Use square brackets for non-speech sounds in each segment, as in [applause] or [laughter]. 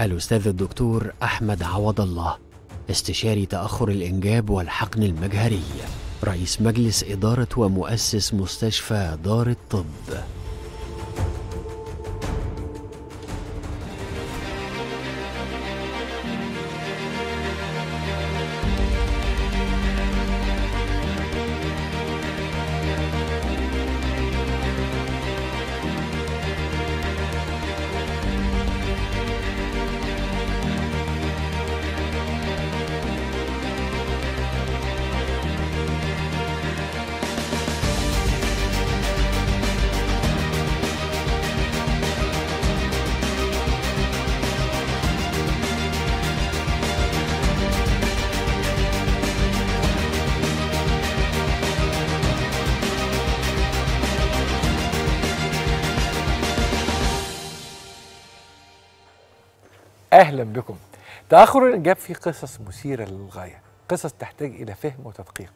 الأستاذ الدكتور أحمد عوض الله استشاري تأخر الإنجاب والحقن المجهري رئيس مجلس إدارة ومؤسس مستشفى دار الطب. أهلا بكم. تأخر الإنجاب فيه قصص مثيرة للغاية قصص تحتاج إلى فهم وتدقيق.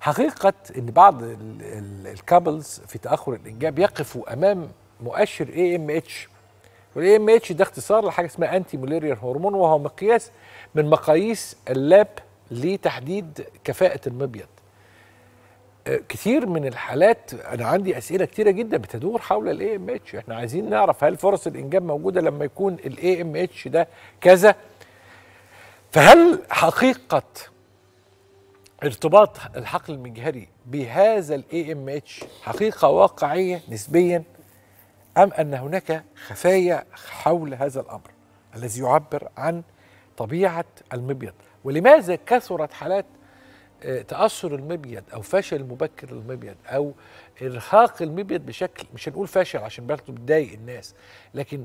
حقيقة إن بعض ال couples في تأخر الإنجاب يقفوا أمام مؤشر اي ام اتش والاي ام اتش ده اختصار لحاجة اسمها anti-Müllerian hormone وهو مقياس من مقاييس ال lab لتحديد كفاءة المبيض. كتير من الحالات أنا عندي أسئلة كتيرة جدا بتدور حول ال AMH إحنا عايزين نعرف هل فرص الإنجاب موجودة لما يكون ال AMH ده كذا. فهل حقيقة ارتباط الحقن المجهري بهذا ال AMH حقيقة واقعية نسبيا أم أن هناك خفايا حول هذا الأمر الذي يعبر عن طبيعة المبيض؟ ولماذا كثرت حالات تأثر المبيض أو فشل مبكر المبيض أو إرهاق المبيض بشكل مش هنقول فشل عشان برضه بتضايق الناس لكن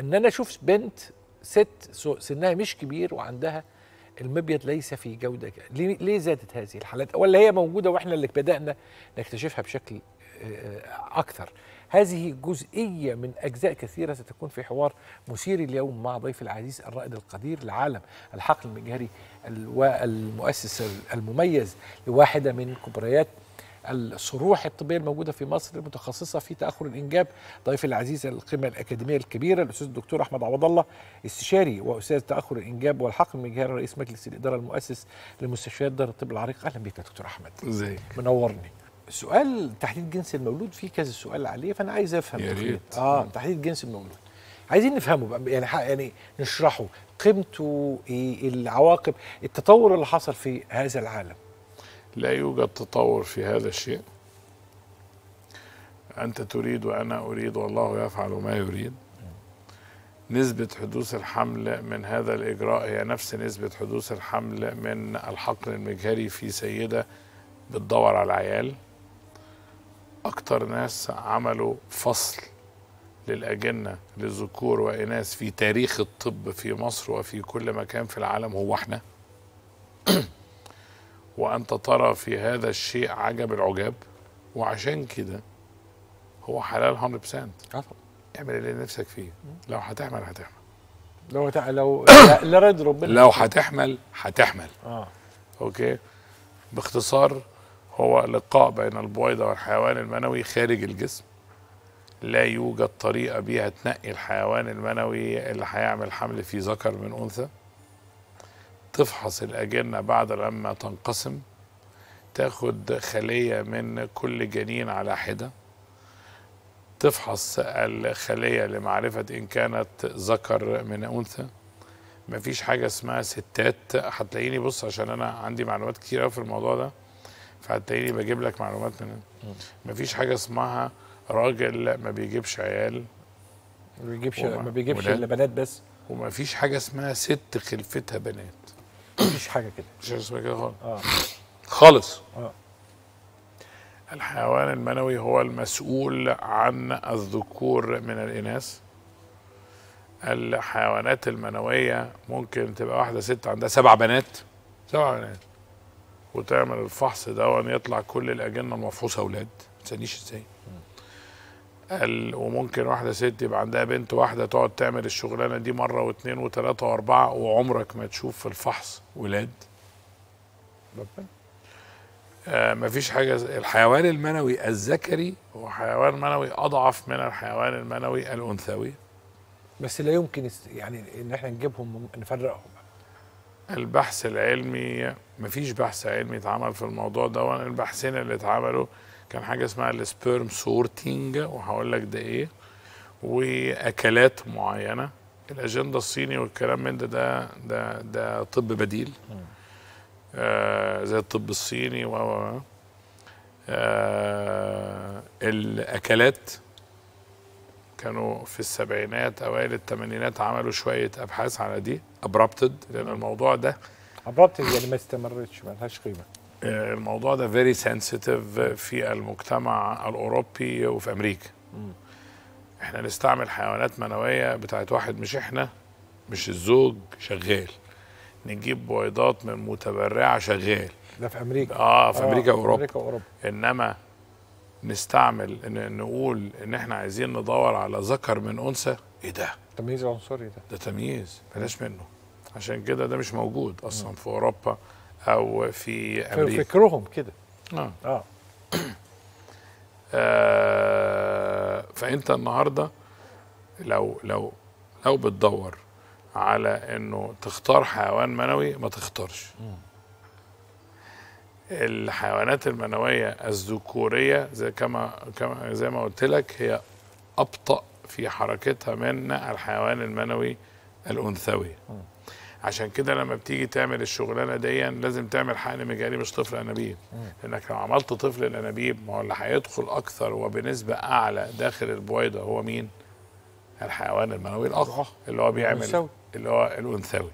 إن أنا أشوف بنت ست سنها مش كبير وعندها المبيض ليس في جودة ليه, زادت هذه الحالات؟ ولا هي موجودة وإحنا اللي بدأنا نكتشفها بشكل آه، أكثر؟ هذه جزئية من أجزاء كثيرة ستكون في حوار مثير اليوم مع ضيف العزيز الرائد القدير لعالم الحقل المجهري ال- والمؤسس المميز لواحدة من كبريات الصروح الطبية الموجودة في مصر المتخصصة في تأخر الإنجاب. ضيف العزيز القيمه الأكاديمية الكبيرة الأستاذ الدكتور أحمد عوض الله استشاري وأستاذ تأخر الإنجاب والحقل المجهري رئيس مجلس الإدارة المؤسس لمستشفيات دار الطب العريق. أهلا بك يا دكتور أحمد. ازيك منورني. سؤال تحديد جنس المولود في كذا سؤال عليه فأنا عايز أفهم يا. ريت. آه تحديد جنس المولود. عايزين نفهمه بقى يعني يعني نشرحه. قيمته إيه العواقب التطور اللي حصل في هذا العالم. لا يوجد تطور في هذا الشيء. أنت تريد وأنا أريد والله يفعل ما يريد. نسبة حدوث الحمل من هذا الإجراء هي نفس نسبة حدوث الحمل من الحقن المجهري في سيدة بتدور على العيال. أكتر ناس عملوا فصل للأجنة للذكور وإناث في تاريخ الطب في مصر وفي كل مكان في العالم هو إحنا. [clears throat] وأنت ترى في هذا الشيء عجب العجاب. وعشان كده هو حلال 100% اعمل اللي نفسك فيه. لو هتحمل هتحمل لو تع... لو [clears throat] لا- لا رد ربنا. لو هتحمل هتحمل. آه. أوكي؟ باختصار هو لقاء بين البويضة والحيوان المنوي خارج الجسم. لا يوجد طريقة بيها تنقي الحيوان المنوي اللي هيعمل حمل في ذكر من أنثى. تفحص الأجنة بعد لما تنقسم. تاخد خلية من كل جنين على حدة. تفحص الخلية لمعرفة إن كانت ذكر من أنثى. مفيش حاجة اسمها ستات. هتلاقيني بص عشان أنا عندي معلومات كتير أوي في الموضوع ده. فهتلاقيني بجيب لك معلومات من مفيش حاجة اسمها راجل ما بيجيبش عيال ما بيجيبش ما بيجيبش. إلا بنات بس. ومفيش حاجة اسمها ست خلفتها بنات. مفيش حاجة كده. مش حاجة اسمها كده خالص. آه. خالص. آه. الحيوان المنوي هو المسؤول عن الذكور من الإناث. الحيوانات المنوية ممكن تبقى واحدة ست عندها سبع بنات. سبع بنات. وتعمل الفحص ده يطلع كل الأجنة المفحوصة أولاد. ما تسألنيش إزاي. ال- وممكن واحدة ست يبقى عندها بنت واحدة تقعد تعمل الشغلانة دي مرة واثنين وثلاثة وأربعة وعمرك ما تشوف في الفحص ولاد. آه مفيش حاجة الحيوان المنوي الذكري هو حيوان منوي أضعف من الحيوان المنوي الأنثوي. بس لا يمكن يعني إن إحنا نجيبهم نفرقهم البحث العلمي مفيش بحث علمي اتعمل في الموضوع ده البحثين اللي اتعملوا كان حاجة اسمها ال sperm sorting وهقول لك ده إيه وأكلات معينة. الأجندة الصيني والكلام من ده ده ده, ده طب بديل. آه زي الطب الصيني و و- آه الأكلات كانوا في السبعينات أوائل الثمانينات عملوا شوية أبحاث على دي. abrupted لأن الموضوع ده عبرت يعني ما استمرتش ما لهاش قيمة. آه، الموضوع ده فيري سنسيتيف في المجتمع الأوروبي وفي أمريكا. إحنا نستعمل حيوانات منوية بتاعت واحد مش إحنا مش الزوج شغال. نجيب بويضات من متبرعة شغال. ده في أمريكا. آه في أمريكا آه، واوروبا أمريكا واوروبا إنما نستعمل إن نقول إن إحنا عايزين ندور على ذكر من أنثى؟ إيه ده؟ التمييز العنصري ده. ده تمييز بلاش منه. عشان كده ده مش موجود أصلا في أوروبا أو في في أمريكا. فكرهم كده. آه. آه. آه فأنت النهارده لو لو لو بتدور على إنه تختار حيوان منوي ما تختارش. الحيوانات المنوية الذكورية زي كما كما زي ما قلت لك هي أبطأ في حركتها من الحيوان المنوي الأنثوي. عشان كده لما بتيجي تعمل الشغلانة دي لازم تعمل حقن مجاري مش طفل أنابيب. لأنك لو عملت طفل الأنابيب ما هو اللي هيدخل أكثر وبنسبة أعلى داخل البويضة هو مين؟ الحيوان المنوي الأخ اللي هو بيعمل. اللي هو الأنثوي.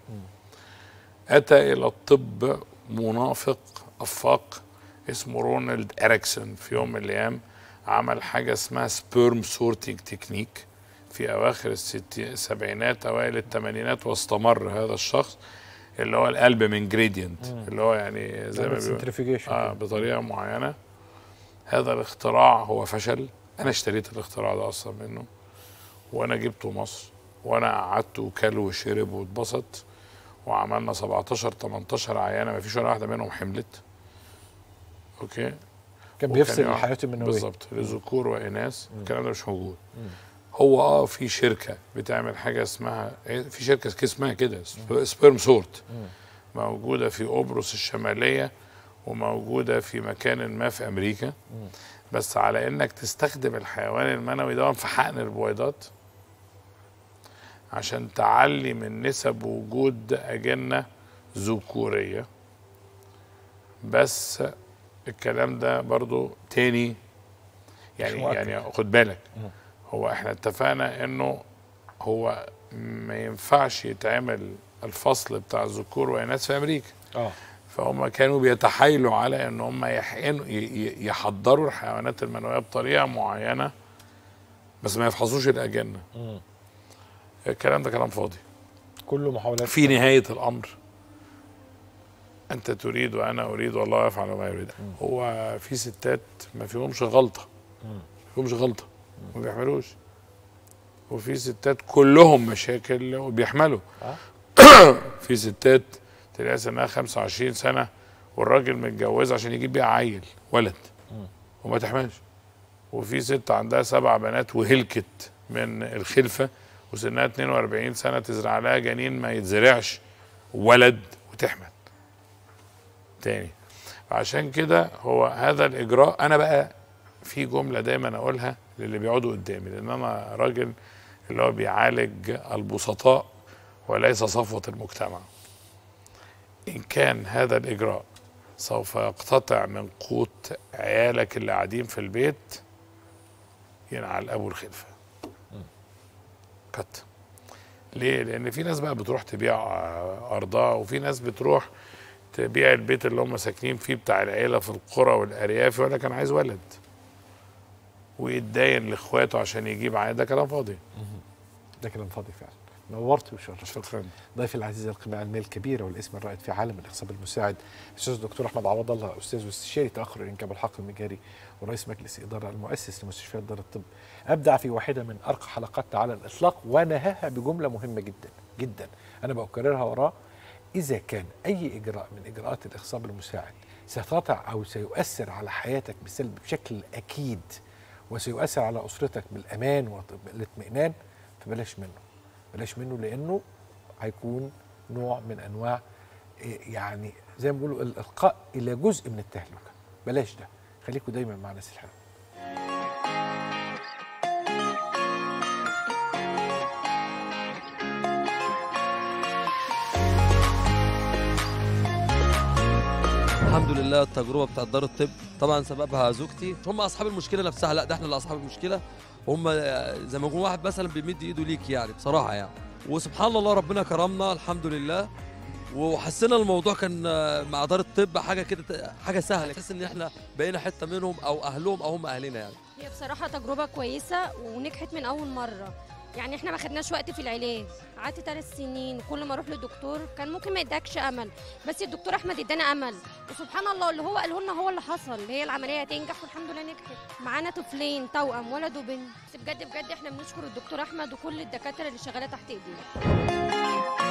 أتى إلى الطب منافق أفاق اسمه رونالد إريكسون في يوم من الأيام عمل حاجة اسمها sperm sorting technique في أواخر السبعينات أوائل الثمانينات واستمر هذا الشخص اللي هو القلب من gradient اللي هو يعني زي ما بيقول centrifugation آه بطريقة معينة. هذا الاختراع هو فشل. أنا اشتريت الاختراع ده أصلا منه وأنا جبته مصر وأنا قعدت وكل وشرب واتبسط وعملنا 17 18 عيانة ما فيش ولا واحدة منهم حملت. Okay؟ كان بيفصل الحياة المنويه بالظبط. لذكور وإناث. الكلام ده مش موجود. هو آه في شركة بتعمل حاجة اسمها إيه؟ في شركة اسمها كده sp- sperm sort. موجودة في قبرص الشمالية وموجودة في مكان ما في أمريكا. بس على إنك تستخدم الحيوان المنوي ده في حقن البويضات عشان تعلي من نسب وجود أجنة ذكورية. بس الكلام ده برضو تاني. يعني. يعني خد بالك. هو إحنا اتفقنا إنه هو ما ينفعش يتعمل الفصل بتاع الذكور واناث في أمريكا. آه. فهم كانوا بيتحايلوا على إن هم يحقنوا يحضروا الحيوانات المنوية بطريقة معينة بس ما يفحصوش الأجنة. الكلام ده كلام فاضي. كله محاولات في نهاية الأمر. أنت تريد وأنا أريد والله يفعل ما يريد. هو في ستات ما فيهمش غلطة. ما فيهمش غلطة. ما بيحملوش وفي ستات كلهم مشاكل وبيحملوا. [coughs] في ستات تلاقي سنها 25 سنة والراجل متجوز عشان يجيب بيها عيل ولد. وما تحملش. وفي ست عندها سبع بنات وهلكت من الخلفة. وسنها 42 سنة تزرع لها جنين ما يتزرعش. ولد وتحمل. تاني. عشان كده هو هذا الإجراء أنا بقى في جملة دايما أقولها للي بيقعدوا قدامي لأن أنا راجل اللي هو بيعالج البسطاء وليس صفوة المجتمع. إن كان هذا الإجراء سوف يقتطع من قوت عيالك اللي قاعدين في البيت ينعل ابو الخلفة. كت ليه؟ لأن في ناس بقى بتروح تبيع آه، أرضها وفي ناس بتروح تبيع البيت اللي هم ساكنين فيه بتاع العيلة في القرى والأرياف يقول لك أنا عايز ولد. ويتداين لإخواته عشان يجيب عيل ده كلام فاضي. ده كلام فاضي فعلا. نورت وشرفت شكرا. ضيفي العزيز القيمة العلمية الكبيرة والاسم الرائد في عالم الإخصاب المساعد الأستاذ الدكتور أحمد عوض الله أستاذ واستشاري تأخر الإنجاب والحقل المجاري ورئيس مجلس إدارة المؤسس لمستشفيات دار الطب. أبدع في واحدة من أرقى حلقاتنا على الإطلاق ونهاها بجملة مهمة جدا جدا. أنا بكررها وراه إذا كان أي إجراء من إجراءات الإخصاب المساعد ستطع أو سيؤثر على حياتك بالسلب بشكل أكيد وسيؤثر على أسرتك بالأمان والاطمئنان فبلاش منه. بلاش منه لأنه هيكون نوع من أنواع إيه، يعني زي ما بيقولوا الإلقاء إلى جزء من التهلكة. بلاش ده. خليكم دايما مع ناس الحلوة. الحمد لله التجربة بتاعت دار الطب. طبعا سببها زوجتي. هم أصحاب المشكلة نفسها. لا ده إحنا اللي أصحاب المشكلة. هم زي ما يكون واحد مثلا بيمد إيده ليك يعني بصراحة يعني. وسبحان الله ربنا كرمنا الحمد لله. وحسينا الموضوع كان مع دار الطب حاجة كده حاجة سهلة. تحس إن إحنا بقينا حتة منهم أو أهلهم أو هم أهلنا يعني. هي بصراحة تجربة كويسة ونجحت من أول مرة. يعني إحنا ما خدناش وقت في العلاج. قعدت ثلاث سنين كل ما أروح للدكتور كان ممكن ما يدكش أمل. بس الدكتور أحمد ادانا أمل. وسبحان الله اللي هو قاله لنا هو اللي حصل. هي العملية هتنجح والحمد لله نجحت. معانا طفلين توأم ولد وبنت. بجد بجد إحنا بنشكر الدكتور أحمد وكل الدكاترة اللي شغالة تحت ايديه